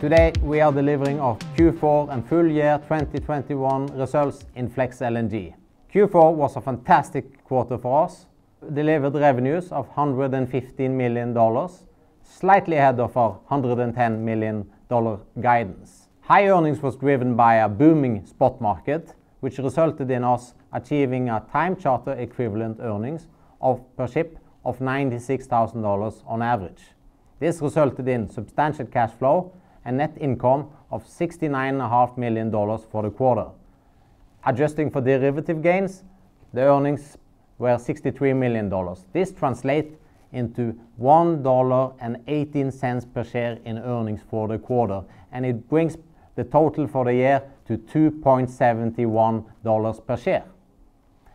Today, we are delivering our Q4 and full year 2021 results in Flex LNG. Q4 was a fantastic quarter for us. Delivered revenues of $115 million, slightly ahead of our $110 million guidance. High earnings was driven by a booming spot market, which resulted in us achieving a time charter equivalent earnings of per ship of $96,000 on average. This resulted in substantial cash flow and net income of $69.5 million for the quarter. Adjusting for derivative gains, the earnings were $63 million. This translates into $1.18 per share in earnings for the quarter, and it brings the total for the year to $2.71 per share.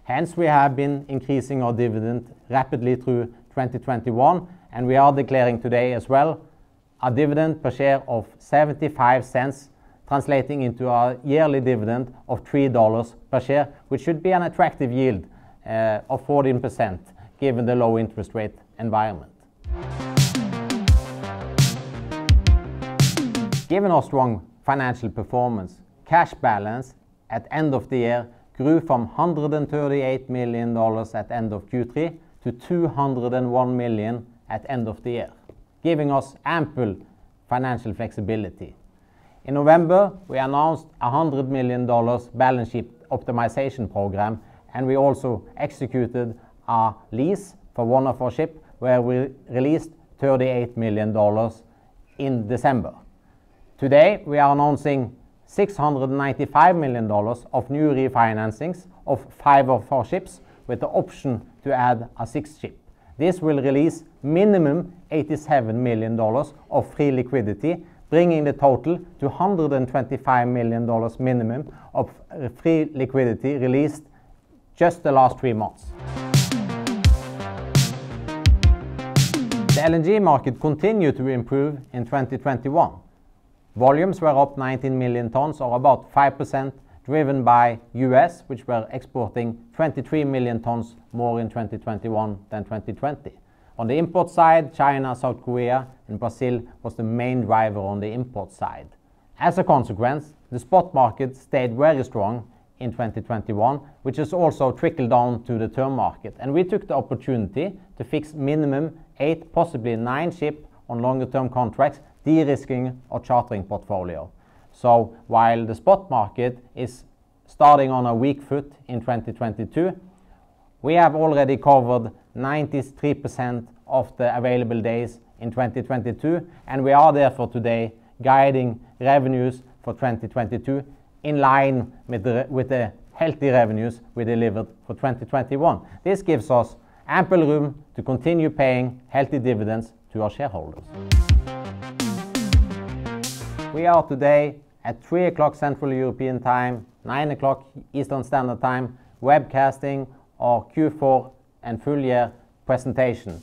Hence, we have been increasing our dividend rapidly through 2021, and we are declaring today as well a dividend per share of $0.75, translating into a yearly dividend of $3 per share, which should be an attractive yield uh, of 14% given the low interest rate environment. Given our strong financial performance, cash balance at end of the year grew from $138 million at end of Q3 to 201 million at end of the year, giving us ample financial flexibility. In November, we announced a $100 million balance sheet optimization program, and we also executed a lease for one of our ship where we released $38 million in December. Today, we are announcing $695 million of new refinancings of five of our ships with the option to add a sixth ship. This will release minimum $87 million of free liquidity, bringing the total to $125 million minimum of free liquidity released just the last three months. The LNG market continued to improve in 2021. Volumes were up 19 million tons or about 5% driven by U.S., which were exporting 23 million tons more in 2021 than 2020. On the import side, China, South Korea, and Brazil was the main driver on the import side. As a consequence, the spot market stayed very strong in 2021, which has also trickled down to the term market. And We took the opportunity to fix minimum eight, possibly nine ship on longer term contracts, de-risking our chartering portfolio. So while the spot market is starting on a weak foot in 2022, we have already covered 93% of the available days in 2022, and we are therefore today guiding revenues for 2022 in line with the healthy revenues we delivered for 2021. This gives us ample room to continue paying healthy dividends to our shareholders. We are today at 3 o'clock Central European Time, 9 o'clock Eastern Standard Time, webcasting or Q4 and full year presentation.